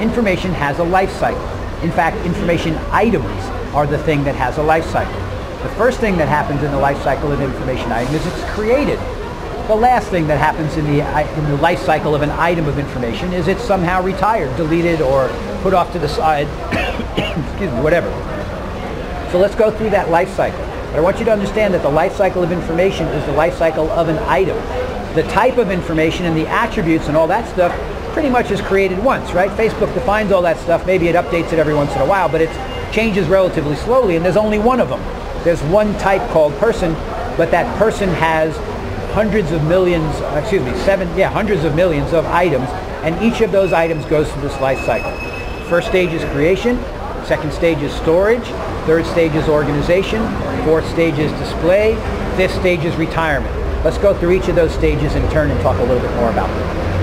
information has a life cycle. In fact, information items are the thing that has a life cycle. The first thing that happens in the life cycle of an information item is it's created. The last thing that happens in the, in the life cycle of an item of information is it's somehow retired, deleted, or put off to the side, excuse me, whatever. So let's go through that life cycle. But I want you to understand that the life cycle of information is the life cycle of an item. The type of information and the attributes and all that stuff pretty much is created once, right? Facebook defines all that stuff. Maybe it updates it every once in a while, but it changes relatively slowly, and there's only one of them. There's one type called person, but that person has hundreds of millions, uh, excuse me, seven, yeah, hundreds of millions of items, and each of those items goes through this life cycle. First stage is creation, second stage is storage, third stage is organization, fourth stage is display, fifth stage is retirement. Let's go through each of those stages in turn and talk a little bit more about them.